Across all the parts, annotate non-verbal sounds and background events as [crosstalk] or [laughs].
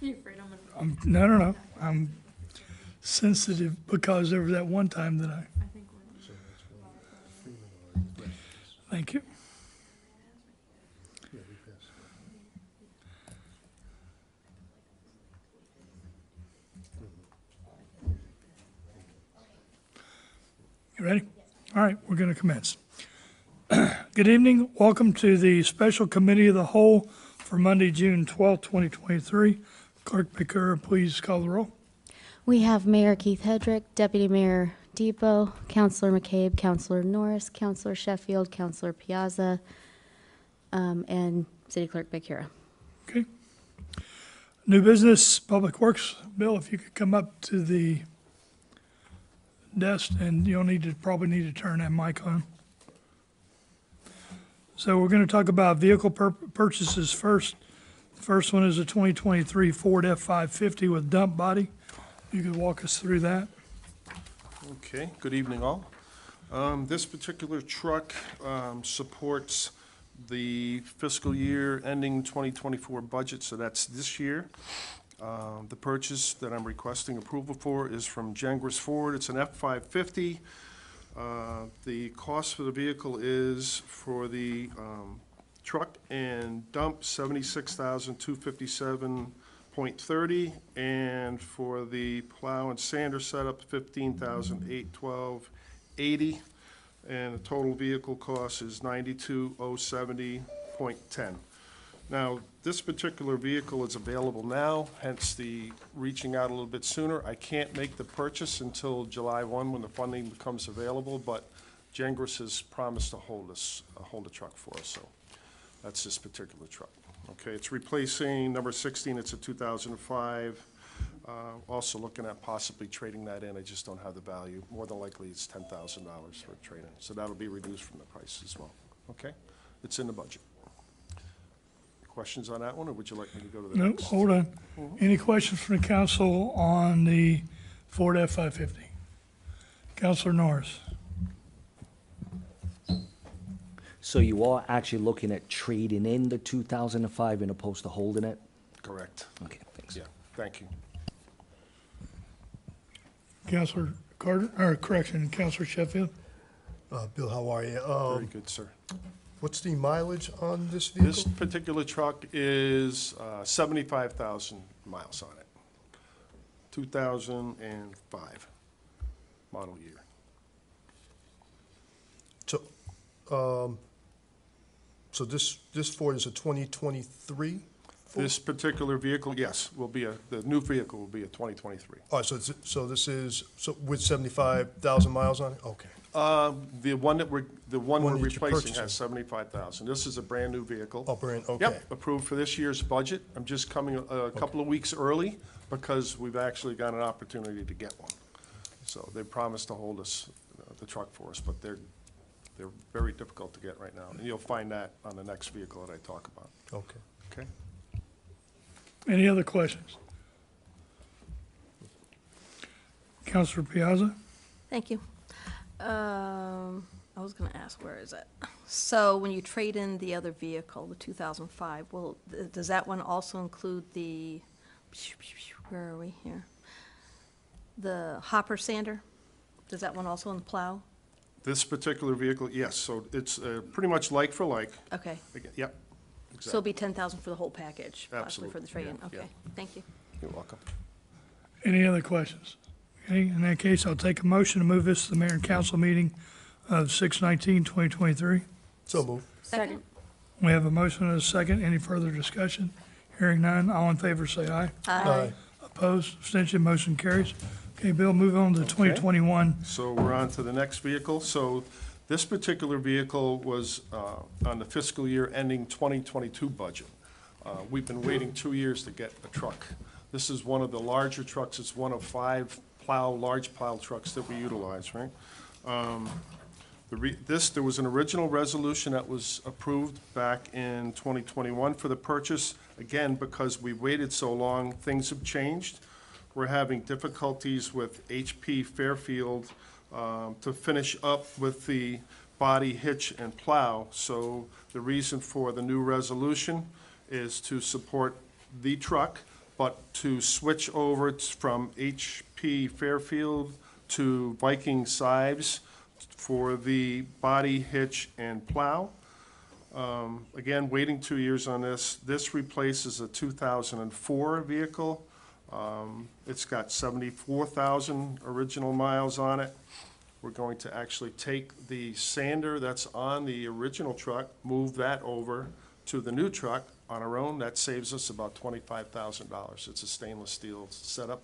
You afraid I'm gonna, I'm, no, no, no, I'm sensitive because there was that one time that I, I think we're. thank you. You ready? All right, we're going to commence. [clears throat] Good evening. Welcome to the Special Committee of the Whole for Monday, June twelfth, 2023. Clerk Bakura, please call the roll. We have Mayor Keith Hedrick, Deputy Mayor Depot, Councilor McCabe, Councilor Norris, Councilor Sheffield, Councilor Piazza, um, and City Clerk Bakura. Okay. New business, Public Works. Bill, if you could come up to the desk, and you'll need to, probably need to turn that mic on. So we're going to talk about vehicle pur- purchases first. First one is a 2023 Ford F-550 with dump body. You could walk us through that. Okay, good evening all. Um, This particular truck um, supports the fiscal year ending 2024 budget, so that's this year. Um, The purchase that I'm requesting approval for is from Gengras Ford. It's an F-550. Uh, The cost for the vehicle is for the um, truck and dump, seventy-six thousand, two fifty-seven point thirty, and for the plow and sander setup, fifteen thousand, eight twelve, eighty, and the total vehicle cost is ninety-two, oh seventy, point ten. Now, this particular vehicle is available now, hence the reaching out a little bit sooner. I can't make the purchase until July 1, when the funding becomes available, but Gengras has promised to hold us, uh, hold the truck for us, so that's this particular truck. Okay, it's replacing number 16, it's a 2005. Uh, Also looking at possibly trading that in, I just don't have the value. More than likely, it's $10,000 for a trade-in, so that'll be reduced from the price as well. Okay? It's in the budget. Questions on that one, or would you like me to go to the No, next? hold on. Any questions from the council on the Ford F-550? Counselor Norris? So you are actually looking at trading in the 2005 and opposed to holding it? Correct. Okay, thanks. Yeah, thank you. Counselor Carter, or correction, Counselor Sheffield? Uh, Bill, how are you? Very Um, good, sir. what's the mileage on this vehicle? This vehicle? particular truck is uh, 75,000 miles on it. 2005 model year. So, um, so this, this Ford is a twenty twenty-three? This particular vehicle, yes, will be a, the new vehicle will be a 2023. Oh, so it's, so this is, so with seventy-five thousand miles on it? Okay. Uh, The one that we're, the one we're that you're replacing has 75,000. This is a brand-new vehicle. Oh, brand, okay. Yep, approved for this year's budget. I'm just coming a a couple of weeks early because we've actually got an opportunity to get one. So they promised to hold us, uh, the truck for us, but they're, they're very difficult to get right now. And you'll find that on the next vehicle that I talk about, Okay. okay? Any other questions? Counselor Piazza? Thank you. Um, I was gonna ask, where is it? So when you trade in the other vehicle, the two thousand five, well, th- does that one also include the, where are we here? The hopper sander? Does that one also in the plow? This particular vehicle, yes, so it's uh, pretty much like for like. Okay, Again, Yep, so it'll exactly. be ten thousand for the whole package, possibly for the Absolutely, trade-in? yeah, Okay, thank you. You're welcome. Any other questions? Okay, in that case, I'll take a motion to move this to the mayor and council meeting of 6/19/2023. So move. Second. We have a motion and a second. Any further discussion? Hearing none, all in favor say aye. Aye. Opposed, abstention, motion carries. Okay, Bill, move on to 2021. So we're on to the next vehicle. So this particular vehicle was uh, on the fiscal year ending 2022 budget. Uh, We've been waiting two years to get a truck. This is one of the larger trucks. It's one of five plow, large plow trucks that we utilize, right? Um, the re- This, there was an original resolution that was approved back in 2021 for the purchase. Again, because we waited so long, things have changed. We're having difficulties with HP Fairfield um, to finish up with the body hitch and plow. So the reason for the new resolution is to support the truck, but to switch over from HP Fairfield to Viking Cives for the body hitch and plow. Um, Again, waiting two years on this. This replaces a 2004 vehicle. Um, It's got 74,000 original miles on it. We're going to actually take the sander that's on the original truck, move that over to the new truck on our own. That saves us about $25,000. It's a stainless steel setup.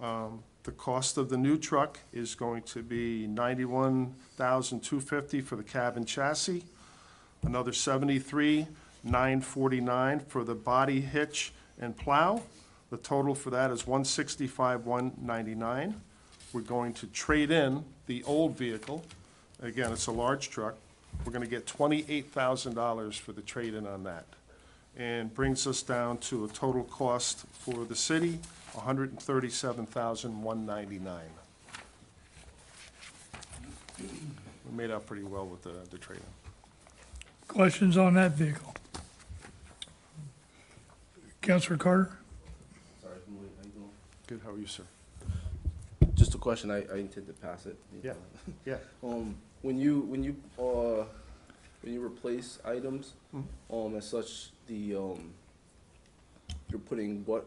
Um, The cost of the new truck is going to be $91,250 for the cab chassis, another $73,949 for the body hitch and plow. The total for that is $165,199. We're going to trade in the old vehicle. Again, it's a large truck. We're gonna get twenty-eight thousand dollars for the trade-in on that. And brings us down to a total cost for the city, $137,199. We made out pretty well with the, the trade-in. Questions on that vehicle? Counselor Carter? Sorry, I'm late. How you doing? Good, how are you, sir? Just a question. I, I intend to pass it. Yeah. Yeah. [laughs] Um, when you when you uh when you replace items, um, as such, the um, you're putting what?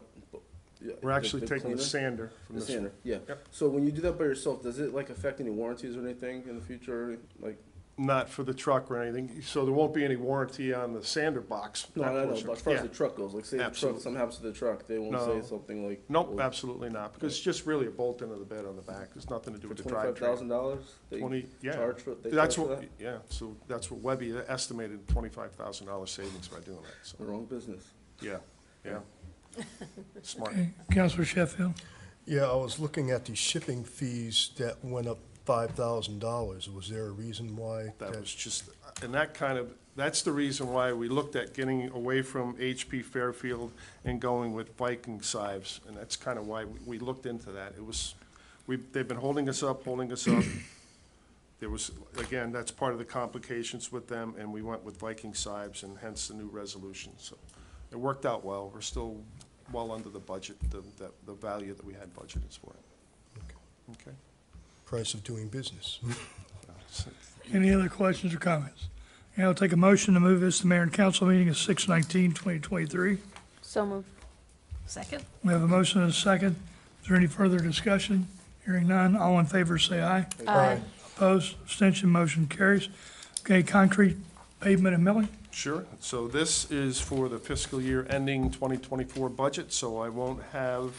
We're actually taking the sander from The this one. sander, yeah. Yep. So when you do that by yourself, does it like affect any warranties or anything in the future? Like, Not for the truck or anything, so there won't be any warranty on the sander box. no, that I know, portion. but as far as Yeah. the truck goes, like say the truck, Absolutely. something happens to the truck, they won't No. say something like. Nope, well, absolutely not, because it's just really a bolt into the bed on the back, there's nothing to do For with the twenty-five thousand drivetrain. dollars? Twenty, yeah. Charge for, they That's charge for what, that? yeah, so that's what Webby estimated, twenty-five thousand dollar savings by doing that, so, The wrong business. yeah, yeah. Smart. Okay, Counselor Sheffield? Yeah, I was looking at the shipping fees that went up five thousand dollars. Was there a reason why? That was just, and that kind of, that's the reason why we looked at getting away from HP Fairfield and going with Viking Cives, and that's kind of why we, we looked into that. It was, we, they've been holding us up, holding us up. There was, again, that's part of the complications with them, and we went with Viking Cives, and hence the new resolution, so it worked out well. We're still well under the budget, the, the, the value that we had budgeted for it. Okay? Price of doing business. [laughs] Any other questions or comments? Yeah, I'll take a motion to move this to the mayor and council meeting of 6/19/2023. So moved. Second? We have a motion and a second. Is there any further discussion? Hearing none, all in favor say aye. Aye. Opposed, abstention, motion carries. Okay, concrete pavement and milling? Sure. So this is for the fiscal year ending 2024 budget, so I won't have,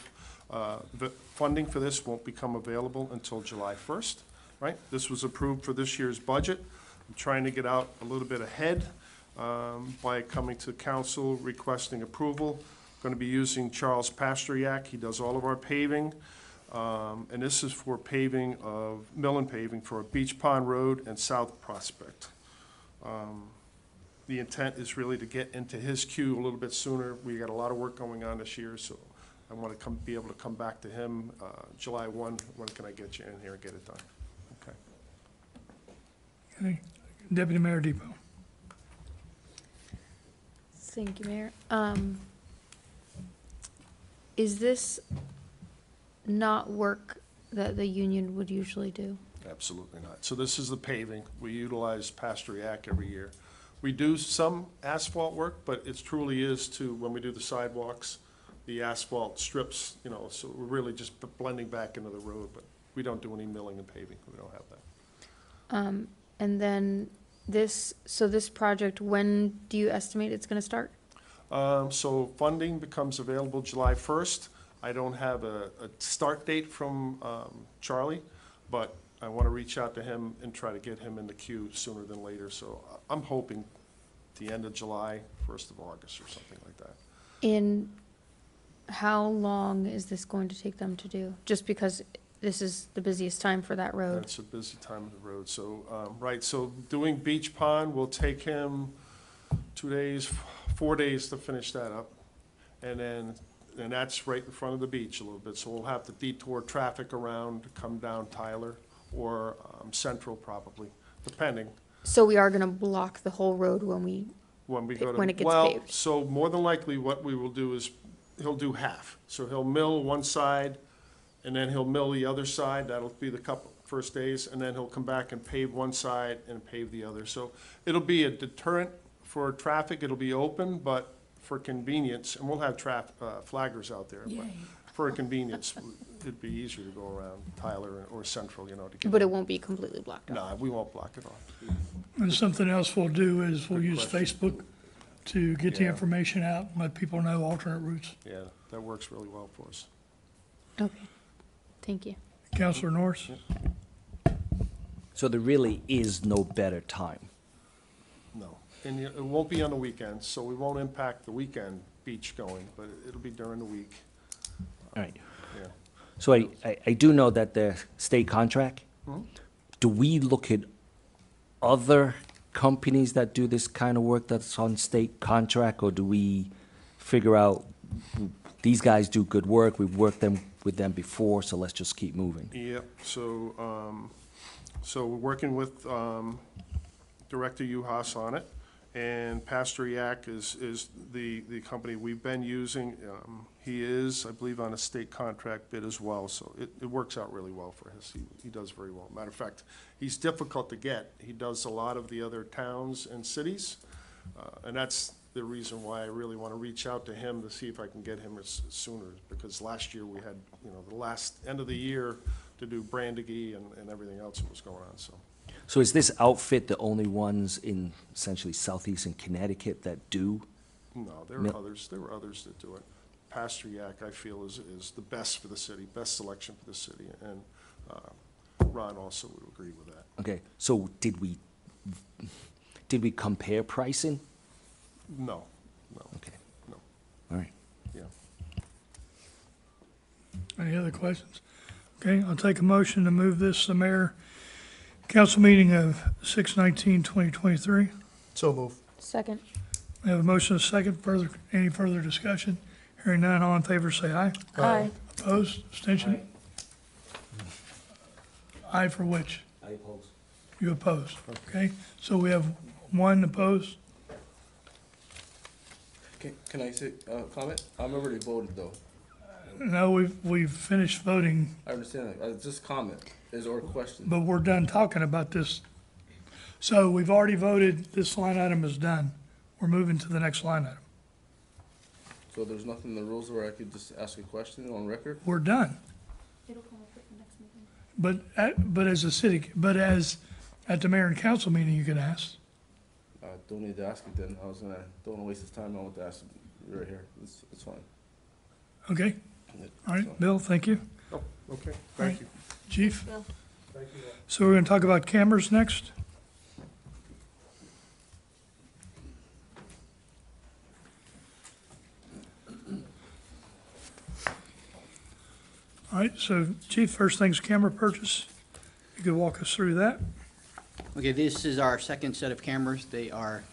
uh, the funding for this won't become available until July 1st, right? This was approved for this year's budget. I'm trying to get out a little bit ahead um, by coming to council requesting approval. Going to be using Charles Pastriak. He does all of our paving. Um, And this is for paving of, mill and paving for Beach Pond Road and South Prospect. The intent is really to get into his queue a little bit sooner. We got a lot of work going on this year, so I want to come, be able to come back to him, uh, July one, when can I get you in here and get it done? Okay. Okay, Deputy Mayor Depot. Thank you, Mayor. Um, is this not work that the union would usually do? Absolutely not. So this is the paving. We utilize Pastriac every year. We do some asphalt work, but it truly is to, when we do the sidewalks, the asphalt strips, you know, so we're really just blending back into the road, but we don't do any milling and paving. We don't have that. Um, and then this, so this project, when do you estimate it's gonna start? Um, so funding becomes available July first. I don't have a, a start date from, um, Charlie, but I want to reach out to him and try to get him in the queue sooner than later. So I- I'm hoping the end of July, first of August or something like that. And how long is this going to take them to do? Just because this is the busiest time for that road. it's a busy time of the road. So, um, right, so doing Beach Pond will take him two days, four days to finish that up. And then, and that's right in front of the beach a little bit, so we'll have to detour traffic around, to come down Tyler or, um, Central probably, depending So we are gonna block the whole road when we, when we go to. when it gets Well, paved. so more than likely, what we will do is he'll do half. So he'll mill one side, and then he'll mill the other side, that'll be the couple, first days, and then he'll come back and pave one side and pave the other. So it'll be a deterrent for traffic, it'll be open, but for convenience, and we'll have traf, uh, flaggers out there. but For convenience, it'd be easier to go around Tyler or Central, you know, to get. But it won't be completely blocked off. No, we won't block it off. And something else we'll do is we'll use Facebook to get the Yeah. information out, and let people know alternate routes. Yeah, that works really well for us. Okay, thank you. Counselor Norris? So there really is no better time. No, and it won't be on the weekends, so we won't impact the weekend beach going, but it'll be during the week, All right. yeah. So I, I, I do know that the state contract, hmm? do we look at other companies that do this kind of work that's on state contract, or do we figure out, these guys do good work, we've worked them, with them before, so let's just keep moving? Yep, so, um, so we're working with, um, Director Uhas on it, and Pastor Yak is, is the, the company we've been using. Um, he is, I believe, on a state contract bid as well, so it, it works out really well for us. He, he does very well. Matter of fact, he's difficult to get. He does a lot of the other towns and cities, uh, and that's the reason why I really want to reach out to him to see if I can get him as sooner, because last year we had, you know, the last, end of the year to do Brandegee and, and everything else that was going on, so. So is this outfit the only ones in essentially southeastern Connecticut that do? No, there No. are others, there were others that do it. Pastor Yak, I feel, is, is the best for the city, best selection for the city, and, uh, Ron also would agree with that. Okay, so did we, did we compare pricing? No, no, Okay, no, all right. yeah. Any other questions? Okay, I'll take a motion to move this, the mayor, council meeting of 6/19/2023. So move. Second. We have a motion, and a second, further, any further discussion? Hearing none, all in favor say aye. Aye. Opposed, abstention? Aye for which? I oppose. You oppose, okay? So we have one opposed, Can, can I say, uh, comment? I'm already voted though. no, we've, we've finished voting, I understand that. Uh, just comment, is or a question. but we're done talking about this. So we've already voted, this line item is done. We're moving to the next line item. So there's nothing in the rules where I could just ask a question on record? We're done. It'll come up at the next meeting. But, at- but as a city, but as, at the mayor and council meeting, you can ask. I don't need to ask it then. I was gonna, don't wanna waste his time. I want to ask him right here. It's, it's fine. Okay? All right, Bill, thank you. Okay, thank you. Chief? Bill? So we're gonna talk about cameras next? All right, so Chief, first thing's camera purchase. You could walk us through that? Okay, this is our second set of cameras. They are,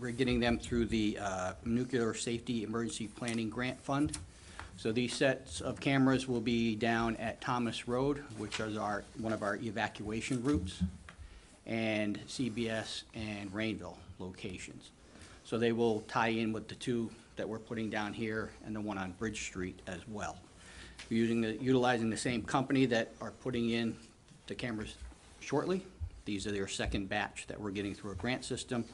we're getting them through the uh, Nuclear Safety Emergency Planning Grant Fund. So these sets of cameras will be down at Thomas Road, which is our, one of our evacuation routes, and CBS and Rainville locations. So they will tie in with the two that we're putting down here and the one on Bridge Street as well. We're using, the utilizing the same company that are putting in the cameras shortly. These are their second batch that we're getting through a grant system,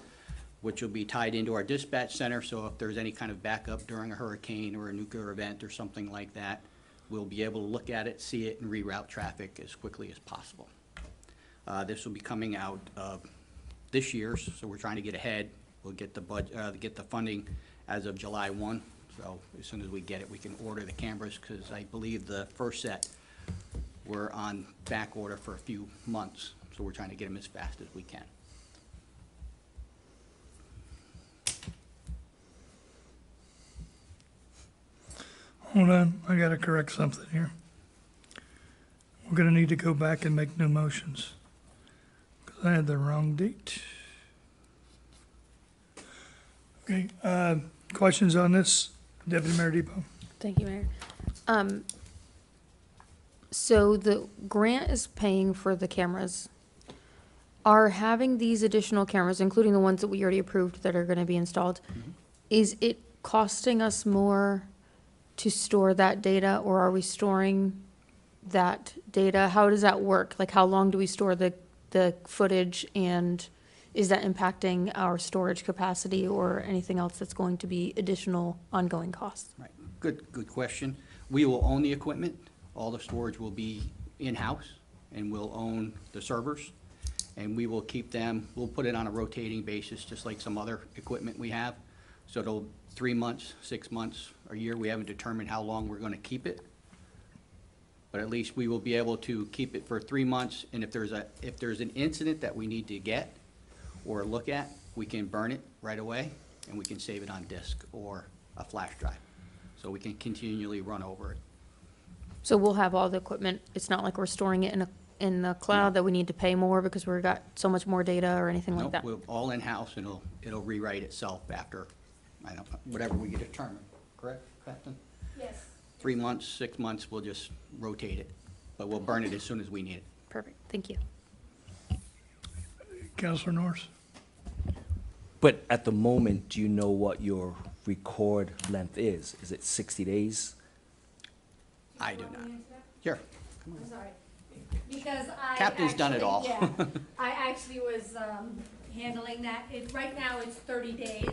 which will be tied into our dispatch center, so if there's any kind of backup during a hurricane or a nuclear event or something like that, we'll be able to look at it, see it, and reroute traffic as quickly as possible. Uh, This will be coming out uh, this year, so we're trying to get ahead. We'll get the bud, uh, get the funding as of July 1, so as soon as we get it, we can order the cameras, because I believe the first set were on back order for a few months, so we're trying to get them as fast as we can. Hold on, I gotta correct something here. We're gonna need to go back and make new motions. Cause I had the wrong date. Okay, uh, questions on this, Deputy Mayor Depot? Thank you, Mayor. Um, so the grant is paying for the cameras. Are having these additional cameras, including the ones that we already approved that are gonna be installed, is it costing us more to store that data, or are we storing that data? How does that work? Like, how long do we store the, the footage, and is that impacting our storage capacity or anything else that's going to be additional ongoing costs? Right, good, good question. We will own the equipment. All the storage will be in-house, and we'll own the servers. And we will keep them, we'll put it on a rotating basis, just like some other equipment we have. So it'll, three months, six months, a year, we haven't determined how long we're gonna keep it. But at least we will be able to keep it for three months, and if there's a, if there's an incident that we need to get or look at, we can burn it right away, and we can save it on disk or a flash drive. So we can continually run over it. So we'll have all the equipment, it's not like we're storing it in a, in the cloud that we need to pay more because we've got so much more data or anything like Nope, that? we're all in-house, and it'll, it'll rewrite itself after, I don't, whatever we get determined, correct, Captain? Yes. Three months, six months, we'll just rotate it, but we'll burn it as soon as we need it. Perfect, thank you. Counselor Norris? But at the moment, do you know what your record length is? Is it 60 days? I do not. Sure. I'm sorry. Because I. Captain's done it actually- all. Yeah, [laughs] I actually was, um, handling that. It, right now it's thirty days,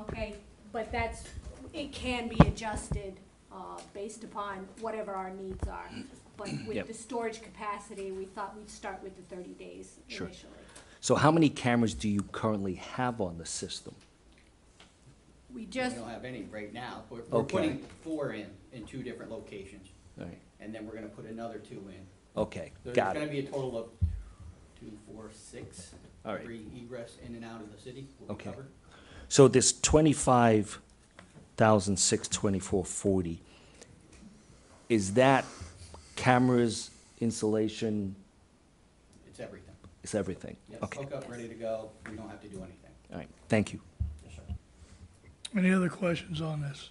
okay? But that's, it can be adjusted, uh, based upon whatever our needs are. But [clears throat] with Yep. the storage capacity, we thought we'd start with the thirty days Sure. initially. So how many cameras do you currently have on the system? We We just, don't have any right now. We're, we're Okay. putting four in, in two different locations, All right, and then we're gonna put another two in. okay, There's got gonna it. be a total of two, four, six. All right. Three egress in and out of the city will be Okay. covered. So this 25,624.40, is that cameras, installation, It's everything. it's everything? Yes, Okay, hook up, ready to go. We don't have to do anything. all right, thank you. Yes, sir. Any other questions on this?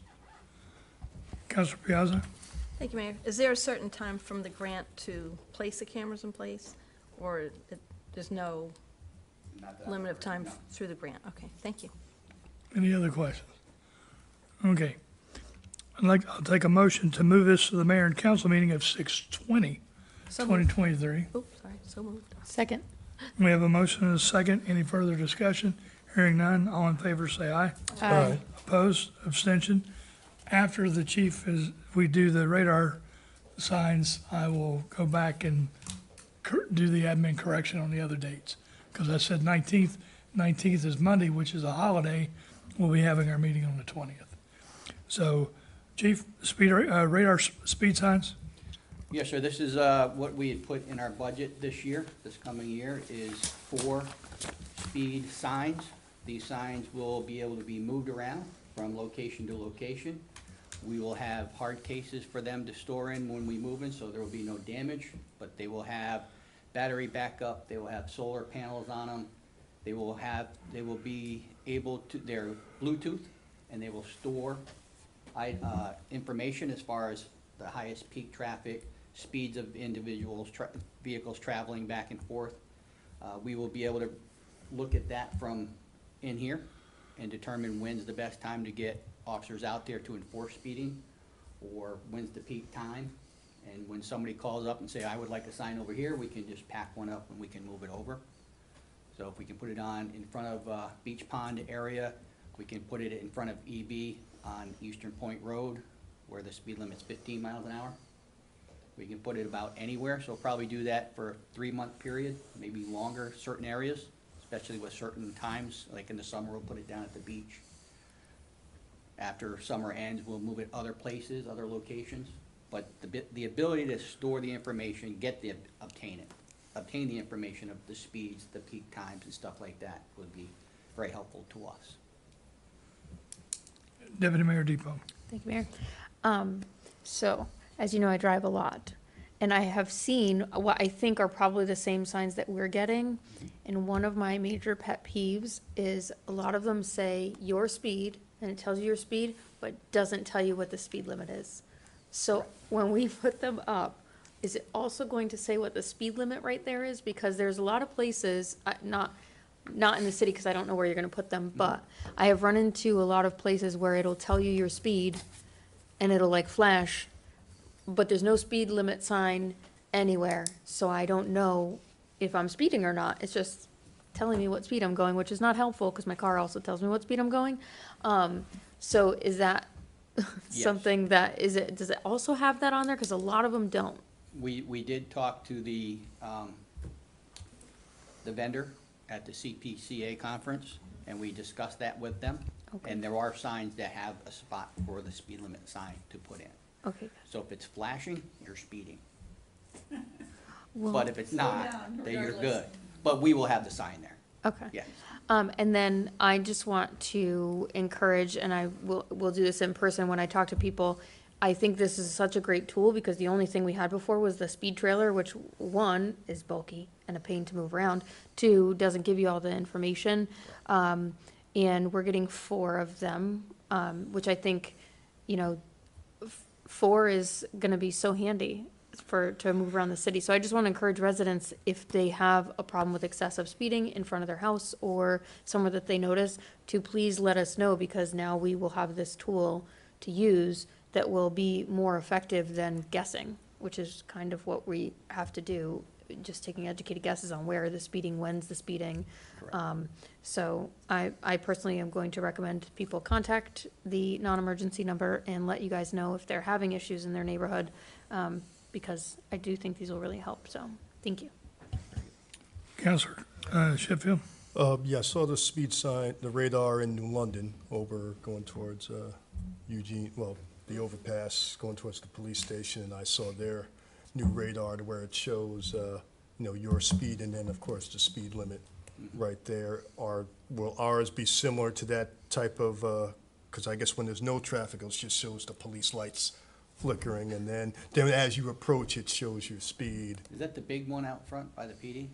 Counselor Piazza? Thank you, Mayor. Is there a certain time from the grant to place the cameras in place? Or it- there's no Not that I'm limit of aware time no. through the grant? Okay, thank you. Any other questions? Okay. I'd like, I'll take a motion to move this to the mayor and council meeting of 6/20, So moved. 2023. Oops, sorry, so moved. Second? We have a motion and a second. Any further discussion? Hearing none, all in favor say aye. Aye. Opposed, abstention. After the chief is, we do the radar signs, I will go back and cor- do the admin correction on the other dates. Because I said 19th, 19th is Monday, which is a holiday. We'll be having our meeting on the 20th. So, chief, speed, uh, radar speed signs? Yes, sir, this is, uh, what we had put in our budget this year, this coming year, is four speed signs. These signs will be able to be moved around from location to location. We will have hard cases for them to store in when we move in, so there will be no damage, but they will have battery backup, they will have solar panels on them. They will have, they will be able to, they're Bluetooth, and they will store I, uh, information as far as the highest peak traffic, speeds of individuals, tra- vehicles traveling back and forth. Uh, we will be able to look at that from in here and determine when's the best time to get officers out there to enforce speeding, or when's the peak time. And when somebody calls up and say, I would like a sign over here, we can just pack one up and we can move it over. So if we can put it on in front of, uh, Beach Pond area, we can put it in front of EB on Eastern Point Road, where the speed limit's fifteen miles an hour. We can put it about anywhere, so we'll probably do that for a three-month period, maybe longer, certain areas, especially with certain times, like in the summer, we'll put it down at the beach. After summer ends, we'll move it other places, other locations, but the the ability to store the information, get the, obtain it, obtain the information of the speeds, the peak times and stuff like that would be very helpful to us. Deputy Mayor Depot. Thank you, Mayor. Um, so, as you know, I drive a lot, and I have seen what I think are probably the same signs that we're getting. And one of my major pet peeves is a lot of them say your speed, and it tells you your speed, but doesn't tell you what the speed limit is. So when we put them up, is it also going to say what the speed limit right there is? Because there's a lot of places, uh, not, not in the city, because I don't know where you're gonna put them, but I have run into a lot of places where it'll tell you your speed, and it'll like flash, but there's no speed limit sign anywhere, so I don't know if I'm speeding or not. It's just telling me what speed I'm going, which is not helpful, because my car also tells me what speed I'm going. Um, so is that [laughs] something that, is it, does it also have that on there? Because a lot of them don't. We, we did talk to the, um, the vendor at the CPCA conference, and we discussed that with them. Okay. And there are signs that have a spot for the speed limit sign to put in. Okay. So if it's flashing, you're speeding. Well- But if it's not, then you're good. But we will have the sign there, Okay. yes. Um, and then I just want to encourage, and I will, will do this in person when I talk to people. I think this is such a great tool because the only thing we had before was the speed trailer, which one is bulky and a pain to move around. Two, doesn't give you all the information. Um, and we're getting four of them, um, which I think, you know, f- four is gonna be so handy for, to move around the city. So I just want to encourage residents, if they have a problem with excessive speeding in front of their house or somewhere that they notice, to please let us know, because now we will have this tool to use that will be more effective than guessing, which is kind of what we have to do, just taking educated guesses on where the speeding, when's the speeding. Um, so I, I personally am going to recommend people contact the non-emergency number and let you guys know if they're having issues in their neighborhood, um, because I do think these will really help, so, thank you. Counselor uh, Sheffield? Uh, yeah, I saw the speed sign, the radar in New London over going towards, uh, Eugene, well, the overpass going towards the police station, and I saw their new radar to where it shows, uh, you know, your speed and then, of course, the speed limit right there. Are, will ours be similar to that type of, uh 'cause cause I guess when there's no traffic, it just shows the police lights flickering, and then, then as you approach, it shows your speed. Is that the big one out front by the PD?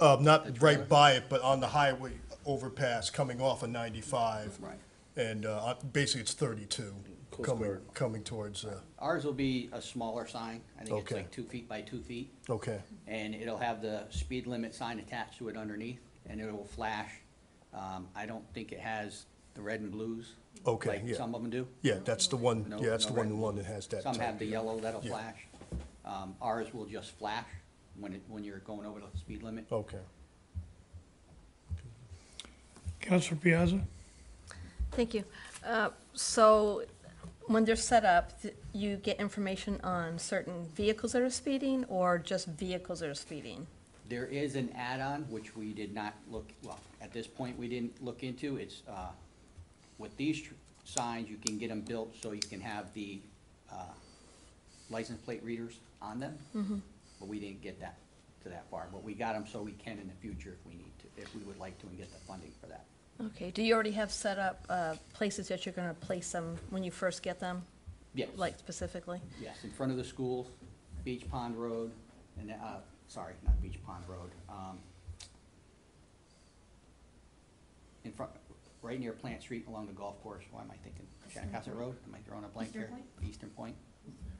Uh, not trailer? right by it, but on the highway overpass coming off of ninety-five. Right. And, uh, uh, basically it's thirty-two Coast coming, Guard. coming towards, uh, Ours will be a smaller sign. I think it's Okay. like two feet by two feet. okay, And it'll have the speed limit sign attached to it underneath, and it will flash. Um, I don't think it has the red and blues. Okay, Like yeah. some of them do. yeah, that's the one, No- yeah, that's no the one red in and London has that. Some have the yellow that'll Yeah. flash. Um, ours will just flash when it, when you're going over the speed limit. Okay. Counselor Piazza? Thank you. Uh, So when they're set up, th- you get information on certain vehicles that are speeding or just vehicles that are speeding? There is an add-on, which we did not look, well, at this point, we didn't look into. It's, uh, with these tr- signs, you can get them built so you can have the, uh, license plate readers on them. But we didn't get that, to that far. But we got them so we can in the future if we need to, if we would like to and get the funding for that. Okay, do you already have set up uh, places that you're going to place them when you first get them, Yes. like specifically? Yes, in front of the schools, Beach Pond Road, and, uh, sorry, not Beach Pond Road, um, in front, right near Plant Street along the golf course, why am I thinking, Shennecossett Road, am I throwing a blank here? Eastern Point,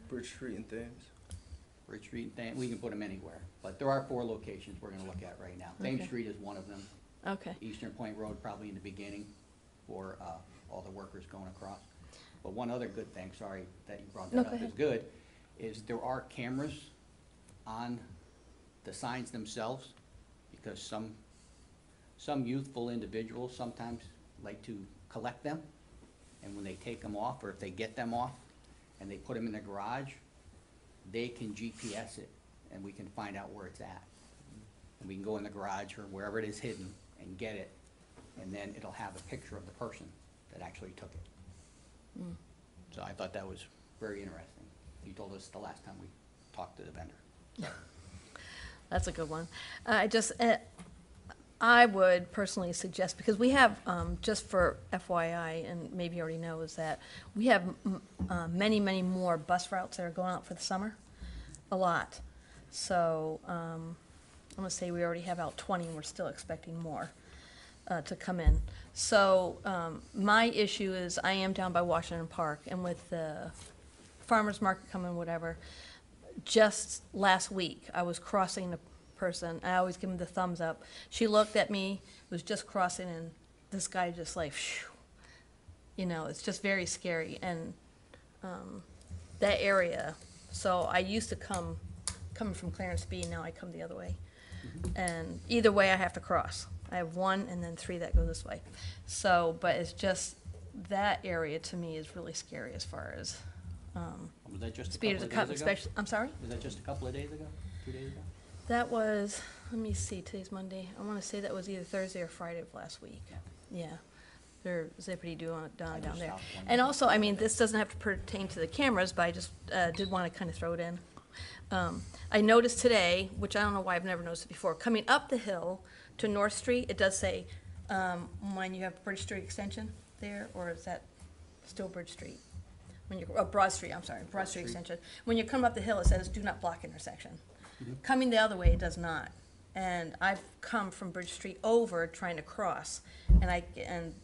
Bridge Street and Thames. Bridge Street, Thames, we can put them anywhere, but there are four locations we're gonna look at right now. Thames Okay. Street is one of them, Okay, Eastern Point Road probably in the beginning for, uh, all the workers going across. But one other good thing, sorry that you brought No, that go up, is ahead. good, is there are cameras on the signs themselves, because some, some youthful individuals sometimes like to collect them, and when they take them off, or if they get them off, and they put them in the garage, they can GPS it, and we can find out where it's at. And we can go in the garage or wherever it is hidden and get it, and then it'll have a picture of the person that actually took it. So I thought that was very interesting. He told us the last time we talked to the vendor. [laughs] that's a good one. Uh, I just, uh, I would personally suggest, because we have, um, just for FYI, and maybe you already know, is that we have mm, uh, many, many more bus routes that are going out for the summer, a lot. So um, I'm to say we already have out 20, and we're still expecting more uh, to come in. So um, my issue is, I am down by Washington Park, and with the farmer's market coming, whatever, just last week, I was crossing the person. I always give them the thumbs up. She looked at me, was just crossing, and this guy just like. You know, it's just very scary, and, um, that area, so I used to come, coming from Clarence B, now I come the other way. And either way, I have to cross. I have one and then three that go this way. So, but it's just, that area to me is really scary as far as, um, Was that just a speed of couple the of cut, days ago? especially, I'm sorry? Was that just a couple of days ago, two days ago? That was, let me see, today's Monday. I want to say that was either Thursday or Friday of last week. Yeah. They're zippity doing down, I down just there. stopped one. And also, I mean, this doesn't have to pertain to the cameras, but I just, uh, did want to kind of throw it in. Um, I noticed today, which I don't know why I've never noticed it before, coming up the hill to North Street, it does say, um, when you have Bridge Street Extension there, or is that still Bridge Street? When you're, oh, Broad Street, I'm sorry, Broad Street Extension. When you come up the hill, it says do not block intersection. Coming the other way, it does not. And I've come from Bridge Street over trying to cross, and I, and,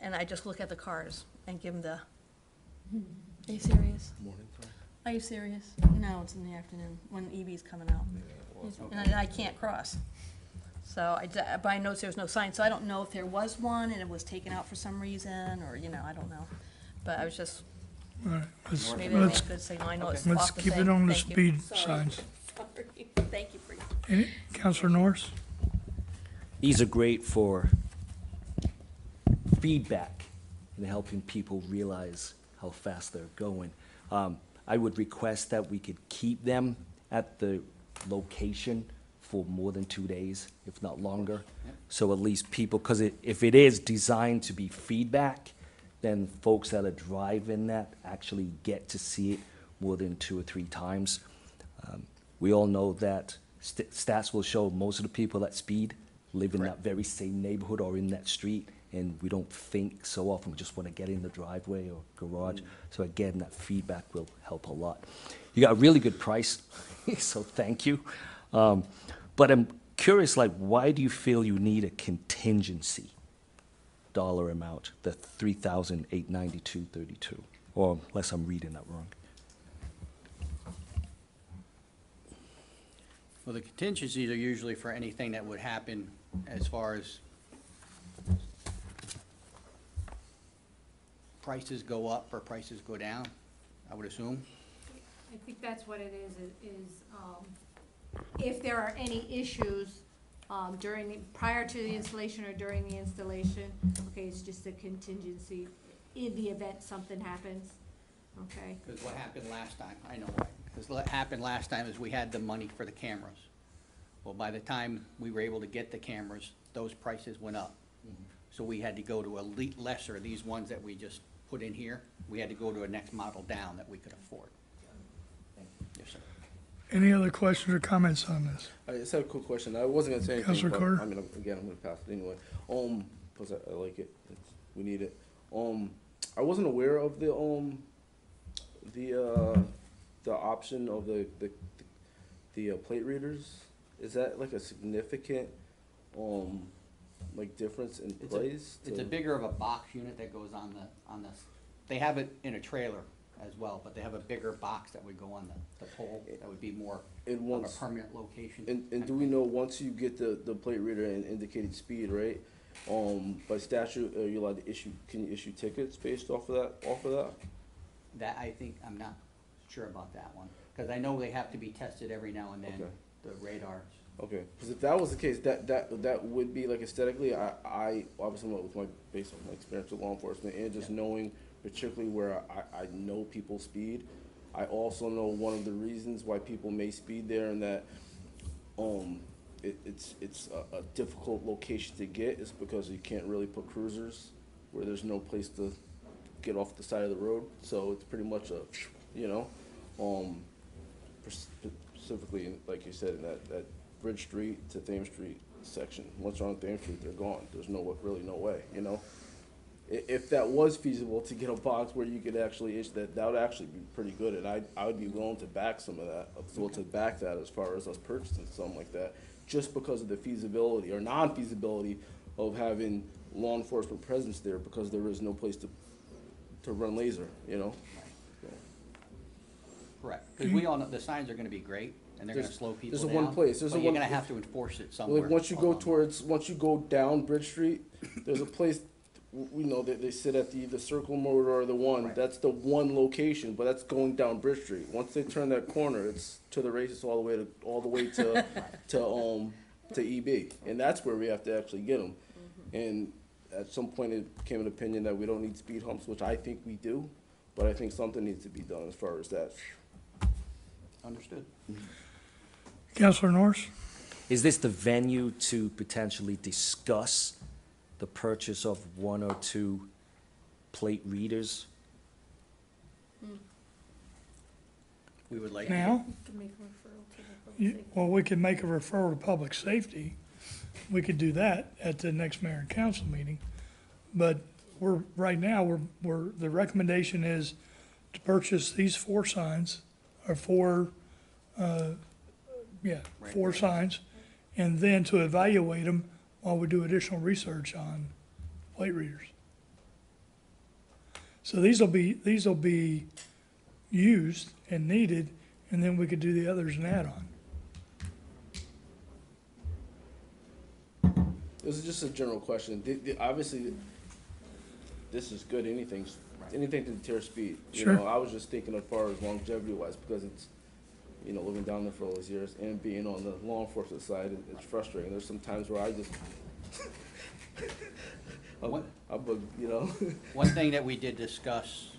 and I just look at the cars and give them the, are you serious? Are you serious? No, it's in the afternoon, when EB's coming out. And I, I can't cross. So I, d- but I noticed there was no sign, so I don't know if there was one and it was taken out for some reason, or, you know, I don't know. But I was just, All right, let's, maybe I made let's, a good signal, I know it's let's off the keep thing. it on the Thank you. speed Sorry. signs. Sorry, [laughs] thank you for Any, Counselor Norris? These are great for feedback and helping people realize how fast they're going. Um, I would request that we could keep them at the location for more than two days, if not longer. So at least people, because if it is designed to be feedback, then folks that are driving that actually get to see it more than two or three times. Um, We all know that st- stats will show most of the people that speed live in that very same neighborhood or in that street, and we don't think so often, we just want to get in the driveway or garage. So again, that feedback will help a lot. You got a really good price, [laughs] so thank you. Um, But I'm curious, like, why do you feel you need a contingency dollar amount, the three thousand eight ninety-two thirty-two? Or unless I'm reading that wrong. Well, the contingencies are usually for anything that would happen as far as prices go up or prices go down, I would assume. I think that's what it is, i- is, um, if there are any issues, um, during, the prior to the installation or during the installation, okay, it's just a contingency in the event something happens, okay? Because what happened last time, I know why, because what happened last time is we had the money for the cameras. Well, by the time we were able to get the cameras, those prices went up. So we had to go to a le- lesser, these ones that we just put in here, we had to go to a next model down that we could afford. Yes, sir. Any other questions or comments on this? I just have a quick question. I wasn't gonna say anything, Counselor but, Carter? I mean, again, I'm gonna pass it anyway. Um, cause I, I like it. It's, we need it. Um, I wasn't aware of the, um, the, uh, the option of the, the, the uh, plate readers. Is that like a significant, um, like difference in It's a- price? It's a bigger of a box unit that goes on the, on this, they have it in a trailer as well, but they have a bigger box that would go on the, the pole, that would be more And of a once, permanent location. and, and do we know, once you get the, the plate reader and indicated speed, right? Um, by statute, are you allowed to issue, can you issue tickets based off of that, off of that? That, I think, I'm not sure about that one, because I know they have to be tested every now and then, Okay. the radars. Okay, because if that was the case, that, that, that would be like aesthetically, I, I, obviously with my, based on my experience with law enforcement and just knowing particularly where I, I know people speed, I also know one of the reasons why people may speed there and that, um, it, it's, it's a, a difficult location to get is because you can't really put cruisers where there's no place to get off the side of the road, so it's pretty much a, you know, um, specifically, like you said, in that, that Bridge Street to Thames Street section. Once you're on Thames Street, they're gone. There's no, really no way, you know? I- if that was feasible to get a box where you could actually issue that, that would actually be pretty good, and I, I would be willing to back some of that, uh, well, to back that as far as us purchasing something like that, just because of the feasibility or non-feasibility of having law enforcement presence there, because there is no place to, to run laser, you know? Correct, because we all know, the signs are gonna be great, and they're gonna There's- slow people there's down. a one place, there's a But you're one- gonna have to enforce it somewhere. Like, once you go along. towards, once you go down Bridge Street, there's a place, w- we know that they sit at the, the Circle Motor or the one, Right. that's the one location, but that's going down Bridge Street. Once they turn that corner, it's to the races all the way to, all the way to, [laughs] to, um, to EB, and that's where we have to actually get them. Mm-hmm. And at some point, it became an opinion that we don't need speed humps, which I think we do, but I think something needs to be done as far as that. Understood. Mm-hmm. Counselor Norris? Is this the venue to potentially discuss the purchase of one or two plate readers? We would like. to Now? Can make a referral to the public You- safety. Well, we could make a referral to public safety. We could do that at the next mayor and council meeting. But we're, right now, we're, we're, the recommendation is to purchase these four signs, or four, uh, yeah, Right. four signs, and then to evaluate them while we do additional research on plate readers. So these will be, these will be used and needed, and then we could do the others an add-on. This is just a general question. The- the- obviously, this is good, anything, anything to deter speed. You Sure. know, I was just thinking as far as longevity wise, because it's, you know, living down there for all these years and being on the law enforcement side, it- it's frustrating. There's some times where I just, I'm, [laughs] What? I'm, bug- you know, [laughs] One thing that we did discuss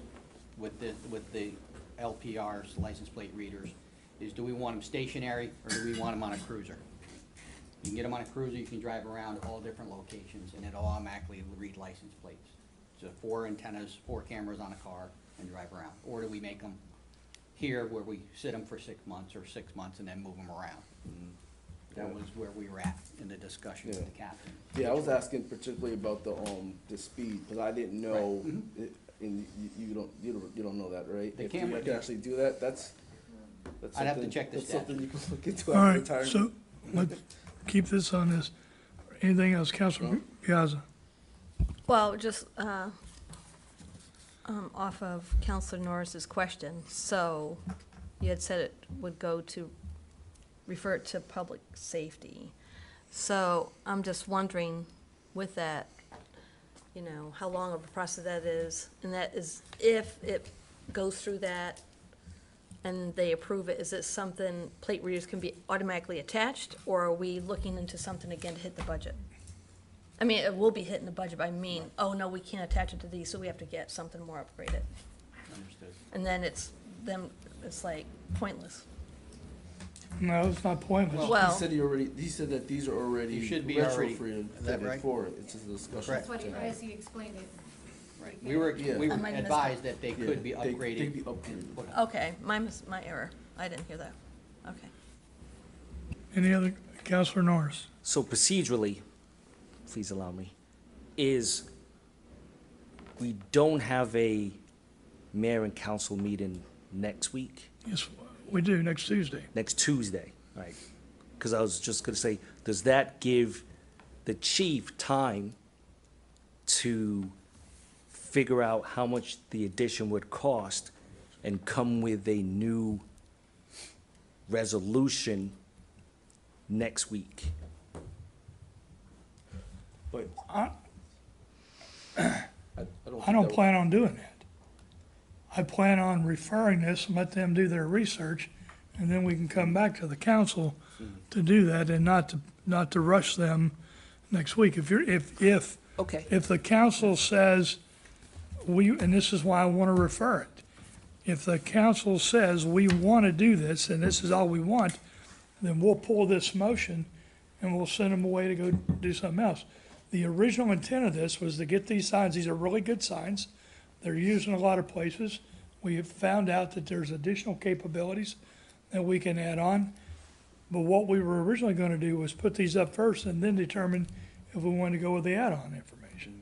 with the, with the LPRs, license plate readers, is do we want them stationary or do we want them on a cruiser? You can get them on a cruiser, you can drive around all different locations and it'll automatically read license plates. So four antennas, four cameras on a car and drive around. Or do we make them here where we sit them for six months or six months and then move them around? That Yeah. was where we were at in the discussion with the captain. yeah, I was asking particularly about the, um, the speed, because I didn't know, Right. it- and you, you don't, you don't, you don't know that, right? The If you camera- can actually do that, that's, that's I'd have to something- check the That's something you can look into All after right, retirement. so let's keep this on this. Anything else, Counselor Piazza? Well, just, uh, um, off of Counselor Norris's question, so you had said it would go to, refer it to public safety. So I'm just wondering with that, you know, how long of a process that is, and that is, if it goes through that and they approve it, is it something plate readers can be automatically attached, or are we looking into something again to hit the budget? I mean, it will be hitting the budget, but I mean, oh, no, we can't attach it to these, so we have to get something more upgraded. Understood. And then it's, then it's like pointless. No, it's not pointless. Well- He said he already, he said that these are already You should be already- retrofitted is that fitted right? for it, it's just a discussion. Correct. That's what, he- as he explained it. Right, we were, Yeah. we were might have missed advised that they Yeah, could be they- They upgraded. could be upgraded. Put- Okay, my, mis- my error. I didn't hear that. Okay. Any other, Counselor Norris? So procedurally, please allow me, is we don't have a mayor and council meeting next week, Yes, we do, next Tuesday. next Tuesday, right? Because I was just gonna say, does that give the chief time to figure out how much the addition would cost and come with a new resolution next week? But I, I, I don't. I think don't that- plan on doing that. I plan on referring this and let them do their research, and then we can come back to the council to do that and not to, not to rush them next week. If you're, if, if, Okay. if the council says, we, and this is why I want to refer it. If the council says, we want to do this, and this is all we want, then we'll pull this motion and we'll send them away to go do something else. The original intent of this was to get these signs, these are really good signs. They're used in a lot of places. We have found out that there's additional capabilities that we can add on. But what we were originally gonna do was put these up first and then determine if we wanted to go with the add-on information.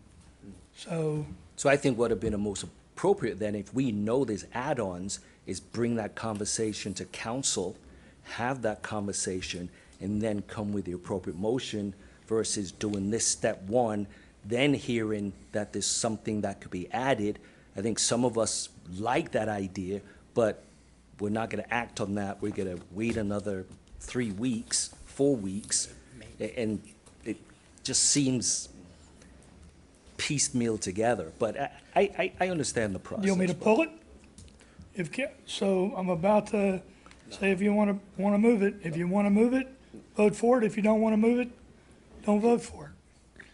So, So I think what would have been the most appropriate then, if we know there's add-ons, is bring that conversation to council, have that conversation, and then come with the appropriate motion versus doing this step one, then hearing that there's something that could be added. I think some of us like that idea, but we're not gonna act on that, we're gonna wait another three weeks, four weeks, and it just seems piecemeal together, but I, I, I understand the process. You want me to pull it? If, ca- so I'm about to say if you want to, want to move it. If you want to move it, vote for it. If you don't want to move it, don't vote for it.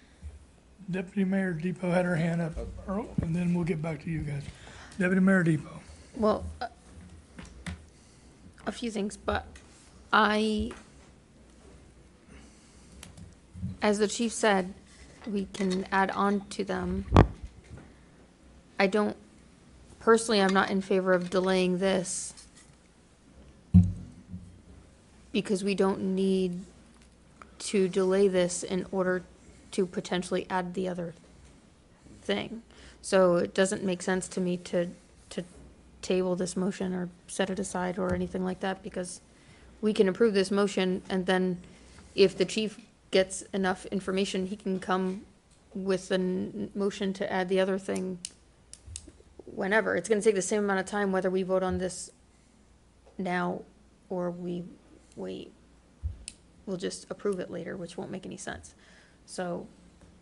Deputy Mayor Depot had her hand up, Earl, and then we'll get back to you guys. Deputy Mayor Depot. Well, uh, a few things, but I, as the chief said, we can add on to them. I don't, personally, I'm not in favor of delaying this because we don't need to delay this in order to potentially add the other thing. So it doesn't make sense to me to, to table this motion or set it aside or anything like that, because we can approve this motion, and then if the chief gets enough information, he can come with a motion to add the other thing whenever. It's gonna take the same amount of time whether we vote on this now or we wait. We'll just approve it later, which won't make any sense. So